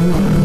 you.